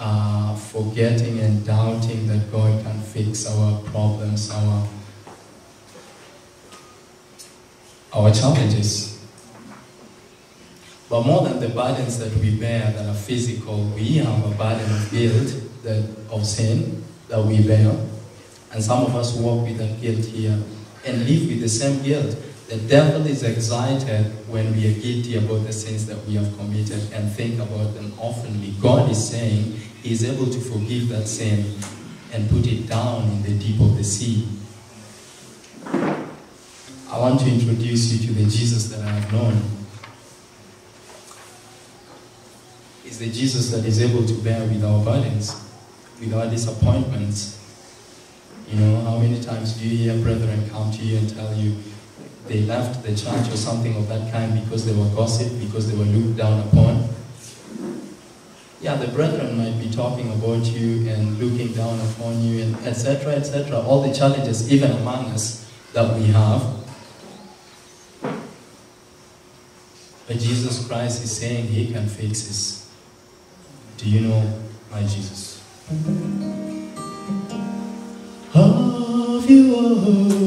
uh, forgetting and doubting that God can fix our problems, our our challenges. But more than the burdens that we bear that are physical, we have a burden of guilt that of sin that we bear. And some of us walk with that guilt here and live with the same guilt. The devil is excited when we are guilty about the sins that we have committed and think about them oftenly. God is saying He is able to forgive that sin and put it down in the deep of the sea. I want to introduce you to the Jesus that I have known. It's the Jesus that is able to bear with our burdens, with our disappointments. You know, how many times do you hear brethren come to you and tell you they left the church or something of that kind because they were gossip, because they were looked down upon? Yeah, the brethren might be talking about you and looking down upon you and etc. etc. All the challenges, even among us, that we have. But Jesus Christ is saying He can fix this. Do you know my Jesus? Have you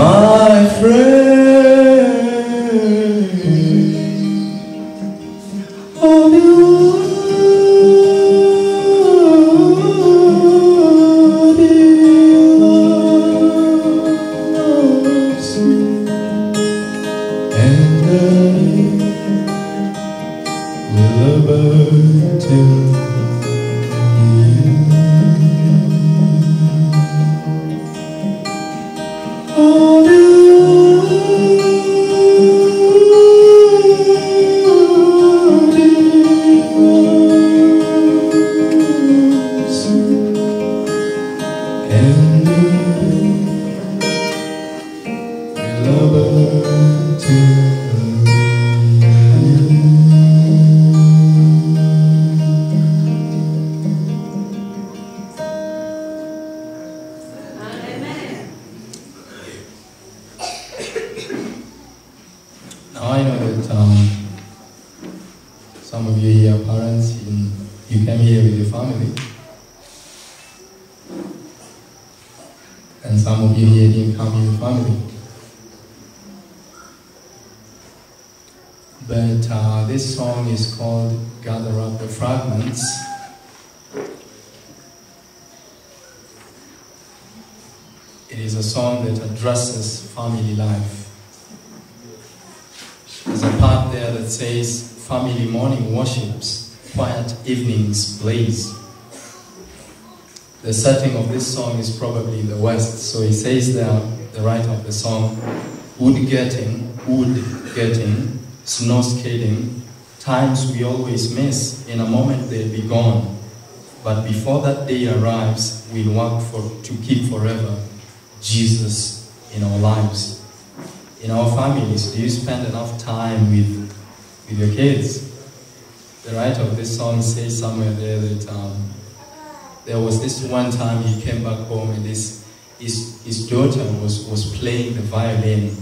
my friend? Called Gather Up the Fragments. It is a song that addresses family life. There's a part there that says, Family morning worships, quiet evenings blaze. The setting of this song is probably the West, so he says there, the writer of the song, wood getting, wood getting, snow skating, times we always miss, in a moment they'll be gone. But before that day arrives, we'll work for, to keep forever Jesus in our lives in our families, do you spend enough time with, with your kids? The writer of this song says somewhere there that um, there was this one time he came back home and this, his, his daughter was, was playing the violin.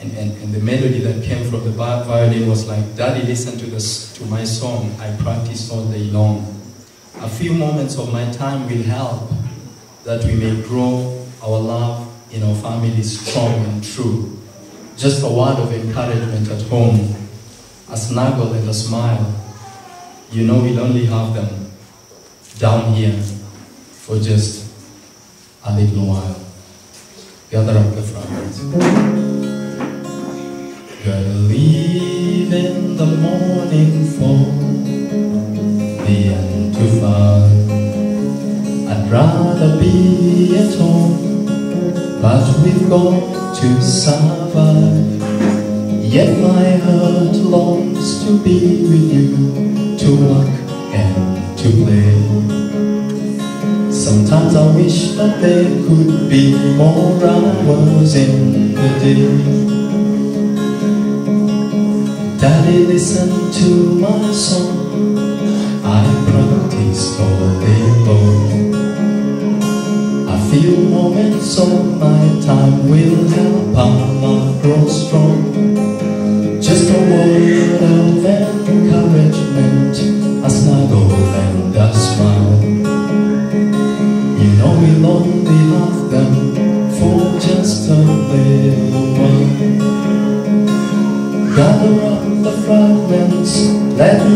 And, and, and the melody that came from the violin was like, Daddy, listen to, this, to my song. I practice all day long. A few moments of my time will help that we may grow our love in our family strong and true. Just a word of encouragement at home, a snuggle and a smile. You know we'll only have them down here for just a little while. Gather up the fragments. Gotta in the morning for the end to fall. I'd rather be at home, but we've got to survive. Yet my heart longs to be with you, to work and to play. Sometimes I wish that there could be more hours in the day. Daddy, listen to my song. I practiced all day long. A few moments of my time will help I'll grow strong. Just a word of encouragement, a snuggle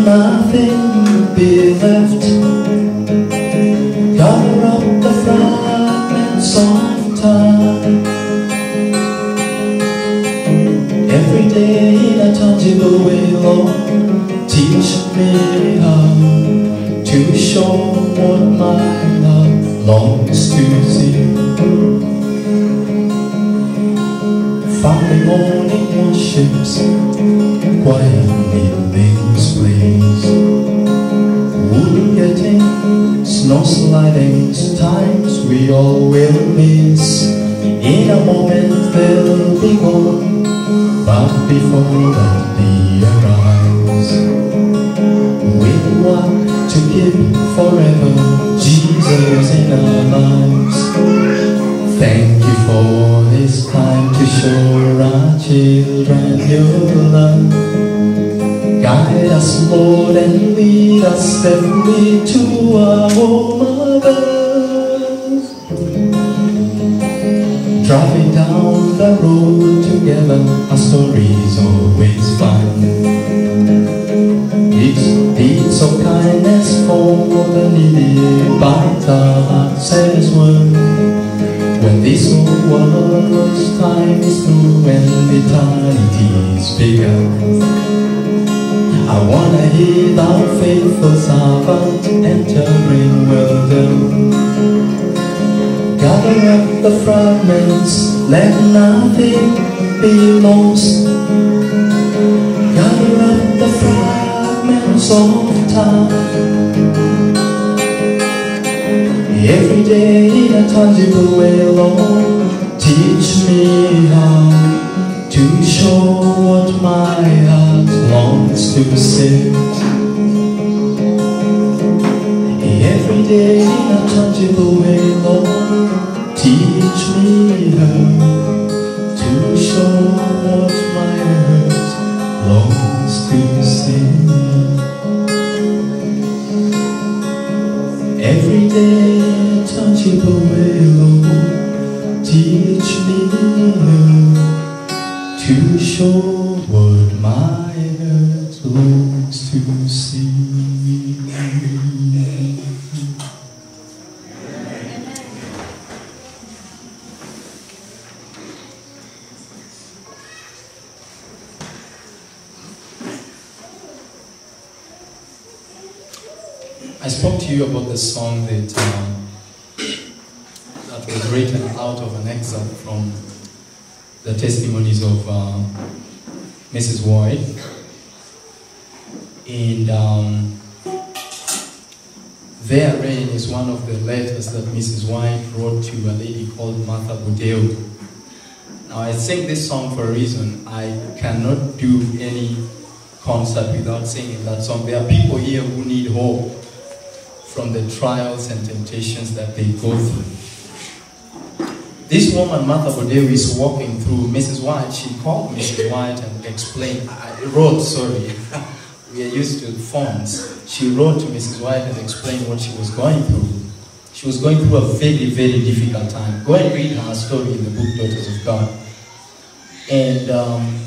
nothing be left. Gather up the fragments of time. Every day in a tangible way, Lord, teach me how to show what my love longs to see. Family morning worships, quiet evenings plays. Wood getting, snow sliding, times we all will miss. In a moment they'll be gone, but before that day arrives, we'll walk to keep forever Jesus in our lives. Thank you for this time to show our children your love. Us, Lord, and lead us safely to our home above. Driving down the road together, our story's always fun. It's deeds of kindness for the needy, bind our hearts as one. When this old world's time is through and eternity's begun. Hear thou faithful servant entering done. Gather up the fragments, let nothing be lost. Gather up the fragments of time. Every day in a tangible way, Lord, teach me how a tangible from the testimonies of Mrs. White, and um, therein is one of the letters that Mrs. White wrote to a lady called Martha Bourdeau. Now I sing this song for a reason. I cannot do any concert without singing that song. There are people here who need hope from the trials and temptations that they go through. This woman, Martha Bourdeau, is walking through Mrs. White. She called Mrs. White and explained, I wrote, sorry, we are used to phones. She wrote to Mrs. White and explained what she was going through. She was going through a very, very difficult time. Go and read her story in the book Daughters of God. And um,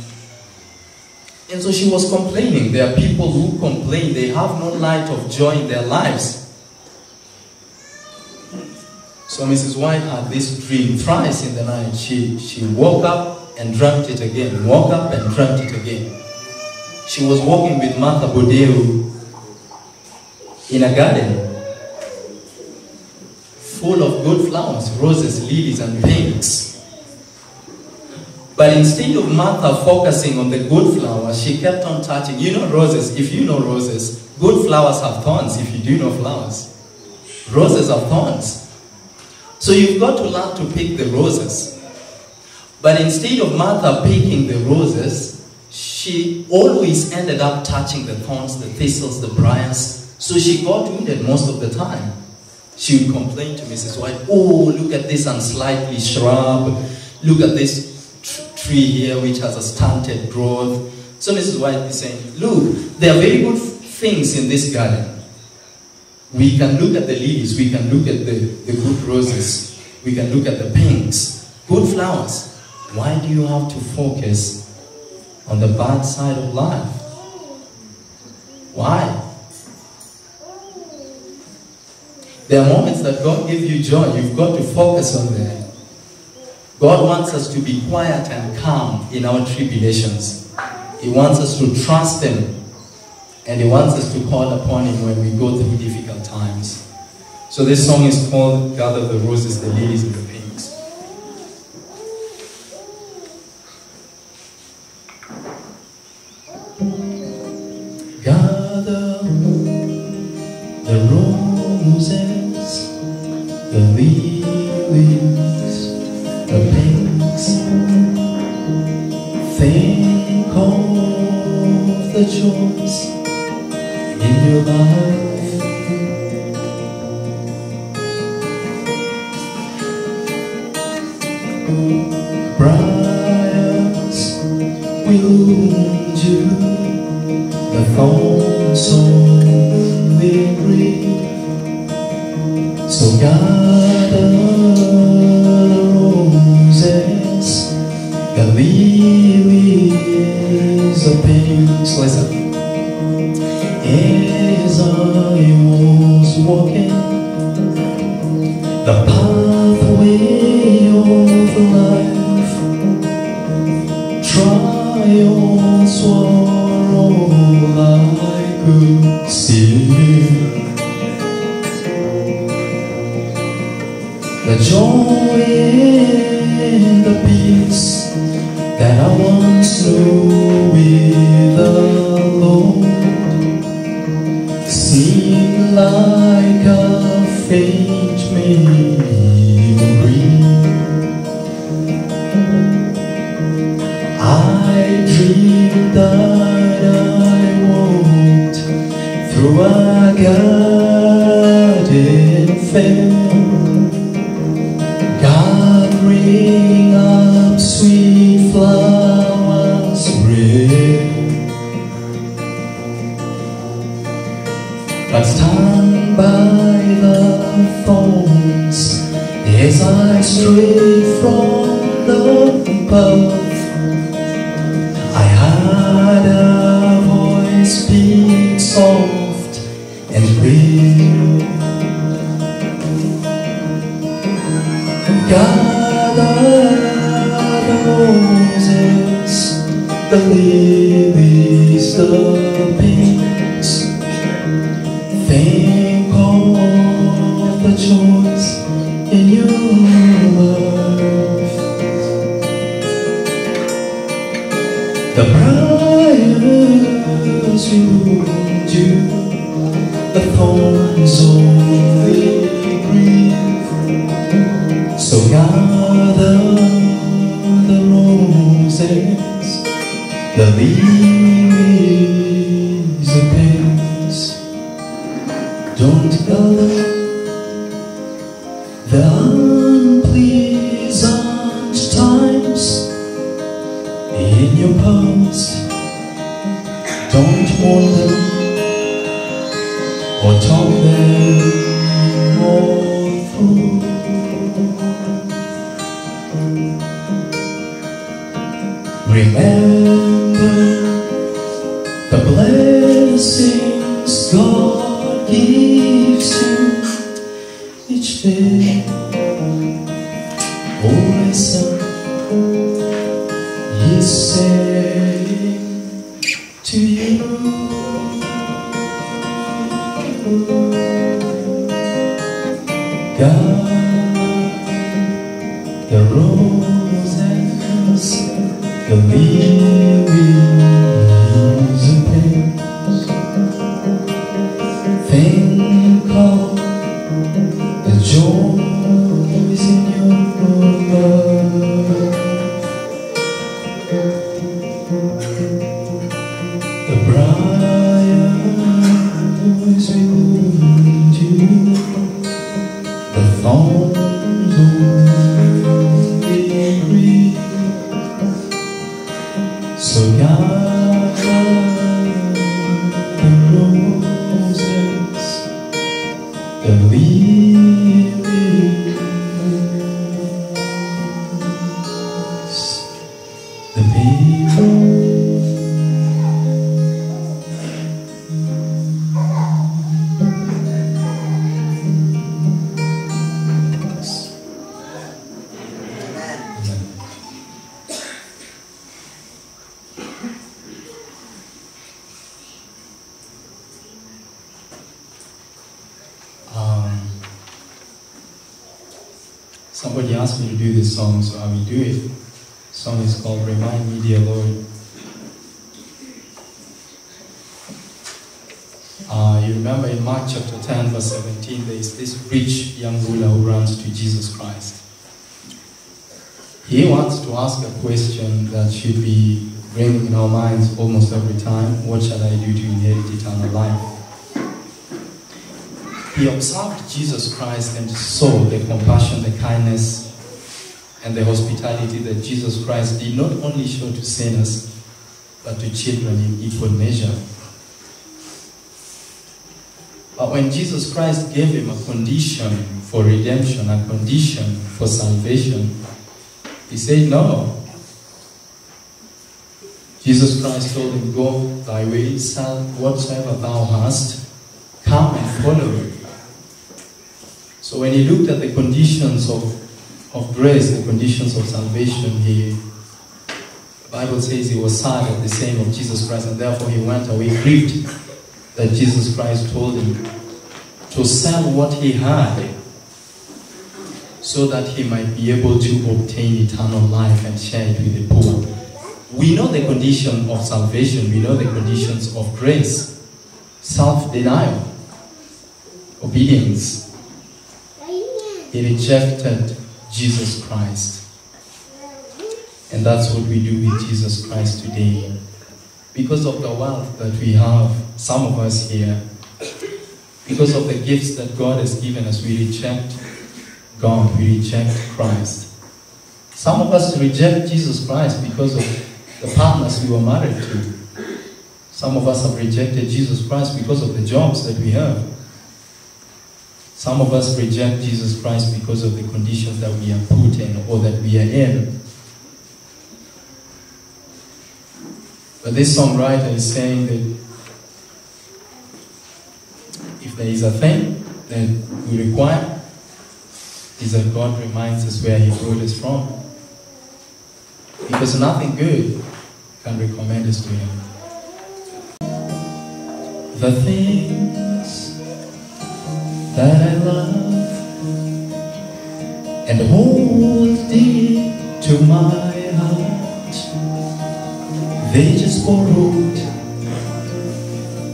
and so she was complaining. There are people who complain they have no light of joy in their lives. So Mrs. White had this dream thrice in the night. She, she woke up and dreamt it again, woke up and dreamt it again. She was walking with Martha Bourdeau in a garden full of good flowers, roses, lilies, and pinks. But instead of Martha focusing on the good flowers, she kept on touching. You know roses, if you know roses, good flowers have thorns if you do know flowers. Roses have thorns. So you've got to learn to pick the roses. But instead of Martha picking the roses, she always ended up touching the thorns, the thistles, the briars. So she got wounded most of the time. She would complain to Mrs. White, oh, look at this unsightly shrub. Look at this tr- tree here which has a stunted growth. So Mrs. White is saying, look, there are very good things in this garden. We can look at the lilies, we can look at the, the good roses, we can look at the pinks, good flowers. Why do you have to focus on the bad side of life? Why? There are moments that God gives you joy, you've got to focus on them. God wants us to be quiet and calm in our tribulations. He wants us to trust Him and He wants us to call upon Him when we go through difficult times. So this song is called Gather the Roses, the Lilies, and the Pinks. Gather the roses, the lilies, the pinks. Of dream that I walked through a garden fair Don't go away. almost every time, What shall I do to inherit eternal life? He observed Jesus Christ and saw the compassion, the kindness, and the hospitality that Jesus Christ did not only show to sinners, but to children in equal measure. But when Jesus Christ gave him a condition for redemption, a condition for salvation, he said, No, Jesus Christ told him, Go thy way, sell whatsoever thou hast, come and follow me. So when he looked at the conditions of, of grace, the conditions of salvation, he the Bible says he was sad at the saying of Jesus Christ, and therefore he went away grieved that Jesus Christ told him to sell what he had so that he might be able to obtain eternal life and share it with the poor. We know the condition of salvation, we know the conditions of grace self denial, obedience. He rejected Jesus Christ. And that's what we do with Jesus Christ today. Because of the wealth that we have, some of us here, because of the gifts that God has given us, we reject God, we reject Christ. Some of us reject Jesus Christ because of the partners we were married to. Some of us have rejected Jesus Christ because of the jobs that we have. Some of us reject Jesus Christ because of the conditions that we are put in or that we are in. But this songwriter is saying that if there is a thing that we require, is that God reminds us where He brought us from. Because nothing good can recommend us to Him. The things that I love and hold deep to my heart, they just borrowed,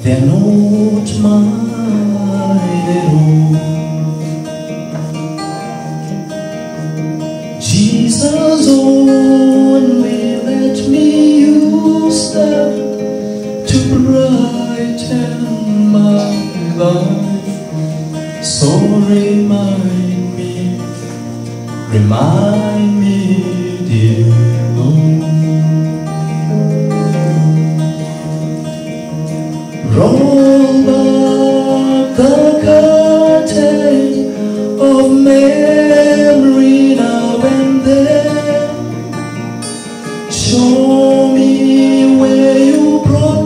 they're not mine at all. Brighten my life. So remind me, remind me, dear Lord. Roll back the curtain of memory now and then. Show me where you brought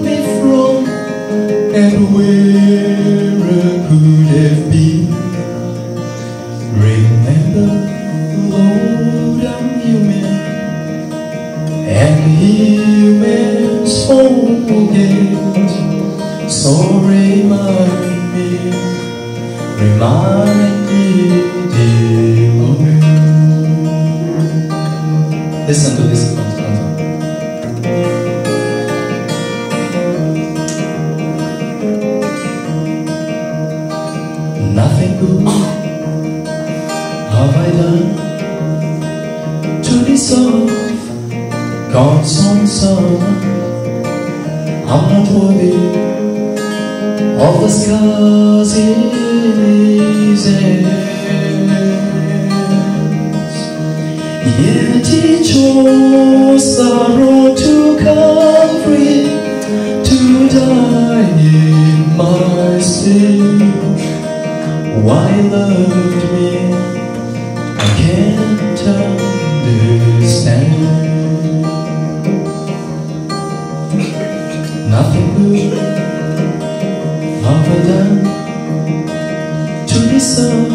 remind have I done to deserve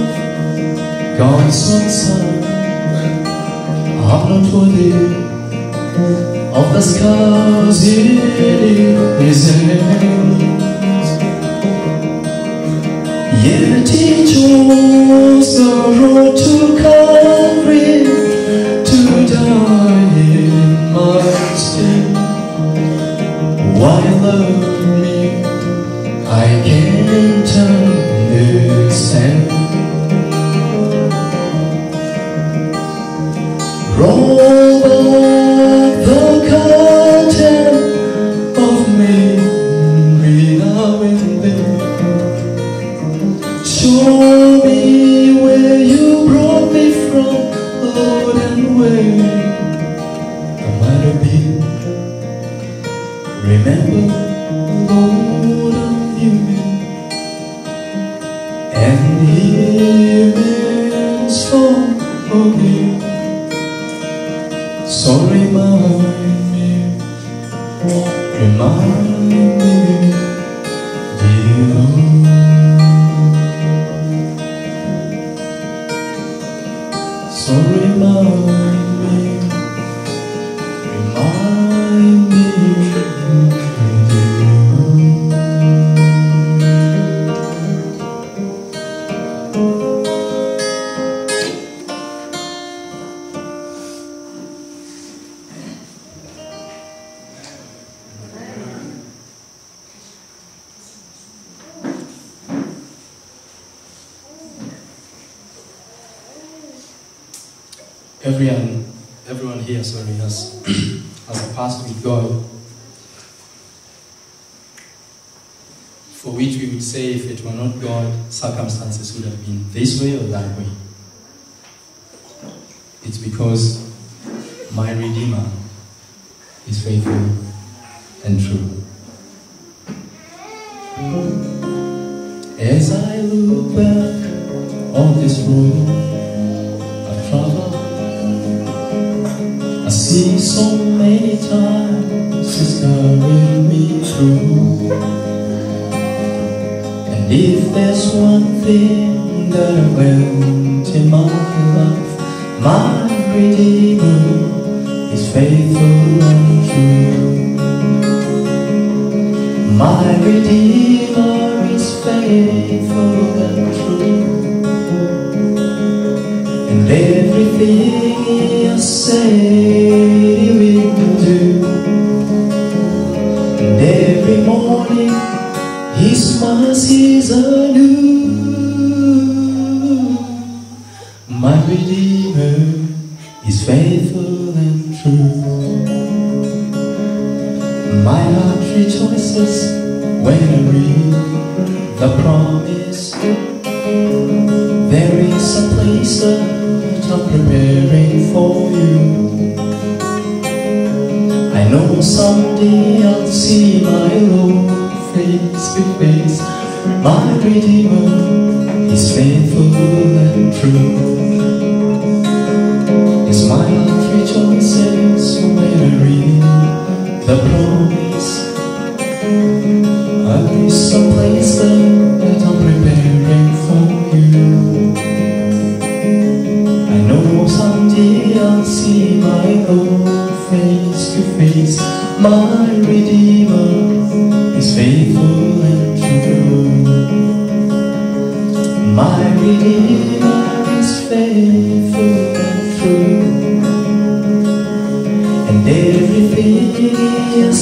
God's own son. I'm not worthy of the scars his hands. Yet he chose the road to Calvary to die in my stead. Why love can't understand. Roll So remind me, remind me, were not God, circumstances would have been this way or that way. It's because my Redeemer is faithful and true. As I look back on this road of travel, I see so many times He's carried me through. If there's one thing that I learned in my life, my Redeemer is faithful and true. My Redeemer is faithful and true. And everything he has mercies are new. My Redeemer is faithful and true. My heart rejoices Redeemer My Redeemer is faithful and true. And everything he has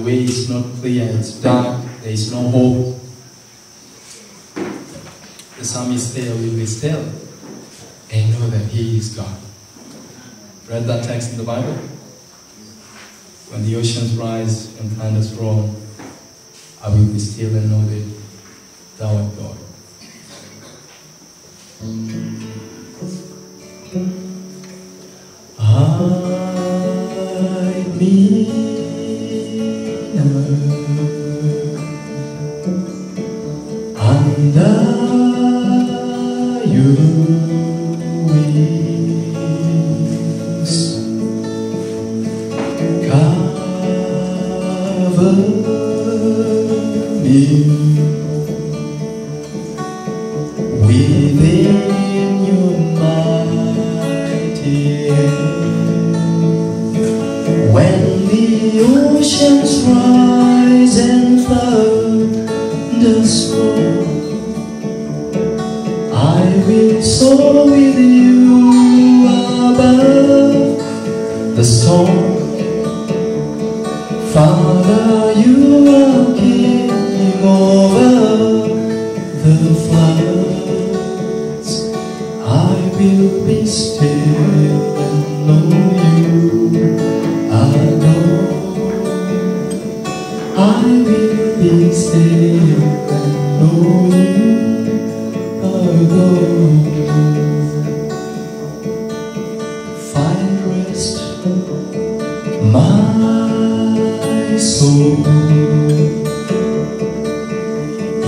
way is not clear, it's dark, there is no hope. The psalmist there will be still and know that He is God. Read that text in the Bible? When the oceans rise and thunders roll, I will be still and know that Thou art God. Hide me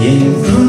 in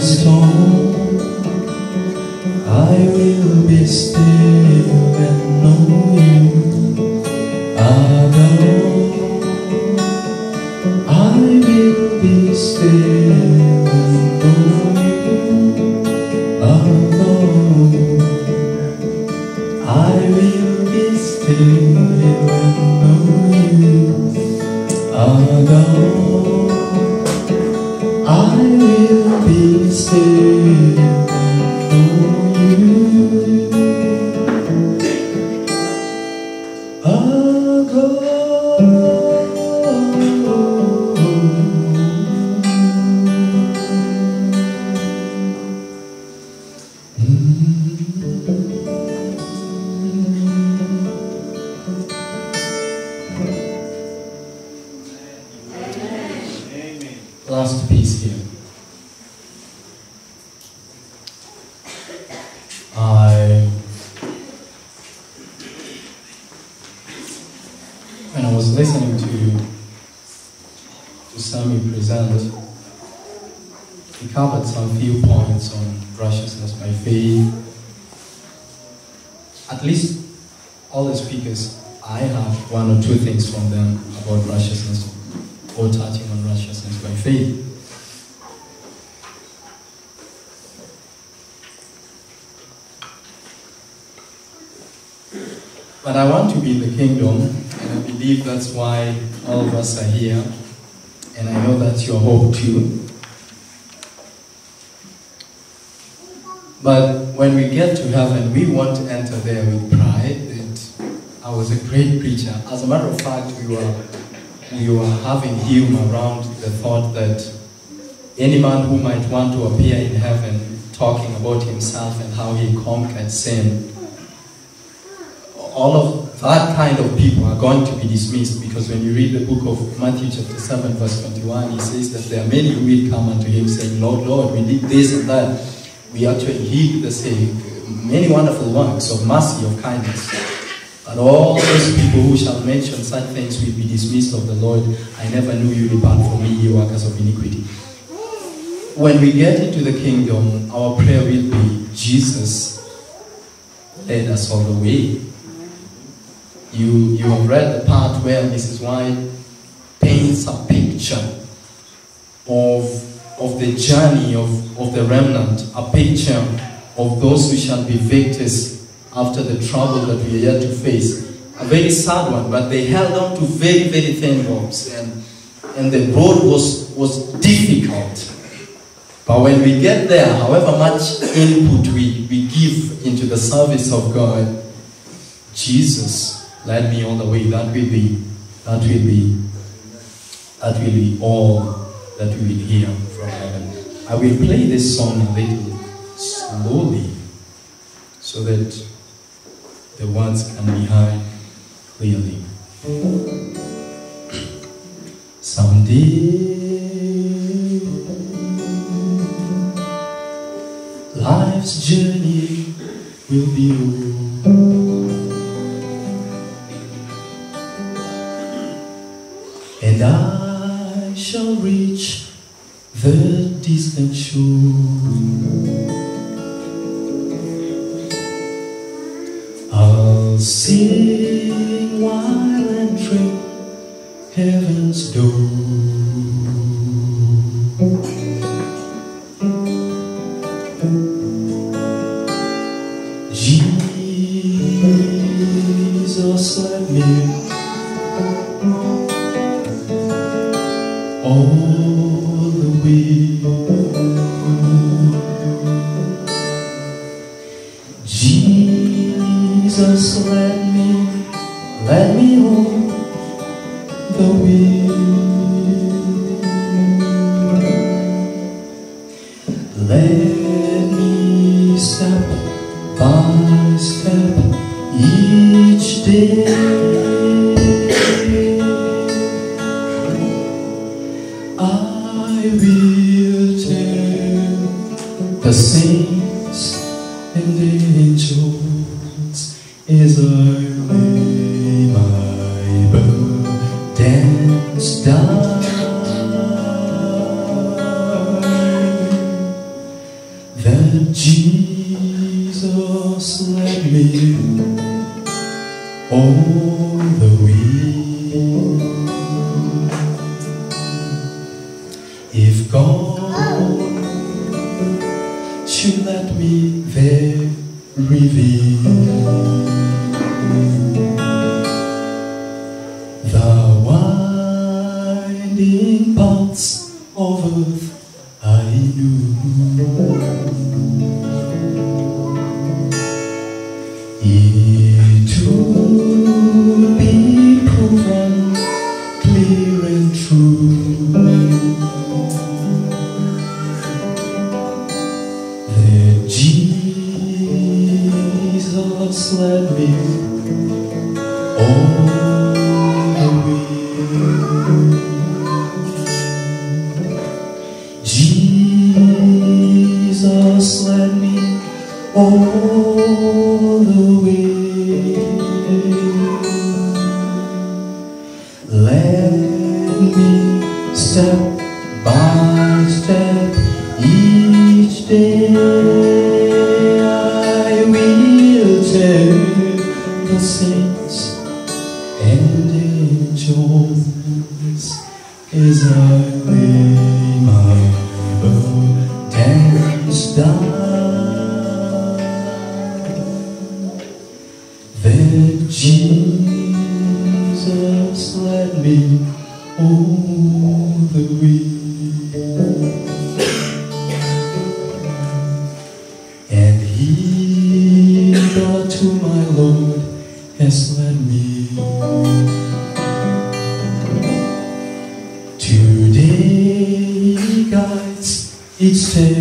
storm. Least all the speakers, I have one or two things from them about righteousness or touching on righteousness by faith. But I want to be in the kingdom, and I believe that's why all of us are here, and I know that's your hope too. But when we get to heaven, we won't enter there with pride that I was a great preacher. As a matter of fact, we were, we were having humor around the thought that any man who might want to appear in heaven talking about himself and how he conquered sin, all of that kind of people are going to be dismissed because when you read the book of Matthew chapter 7 verse 21, he says that there are many who will come unto him saying, Lord, Lord, we did this and that. We actually healed the sick, many wonderful works of mercy, of kindness. But all those people who shall mention such things will be dismissed of the Lord. I never knew you depart from me, you workers of iniquity. When we get into the kingdom, our prayer will be, Jesus led us all the way. You, you have read the part where Mrs. White paints a picture of, of the journey of, of the remnant, a picture of those who shall be victors after the trouble that we are yet to face. A very sad one, but they held on to very, very thin ropes, and, and the road was, was difficult. But when we get there, however much input we, we give into the service of God, Jesus led me all the way. That will be, that will be, that will be all that we will hear. I will play this song a little slowly so that the words can be heard clearly. Someday, life's journey will be over. And I shall reach the distant shore. I'll sing while entering heaven's door. Jesus, let me paths of earth guides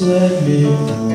let me all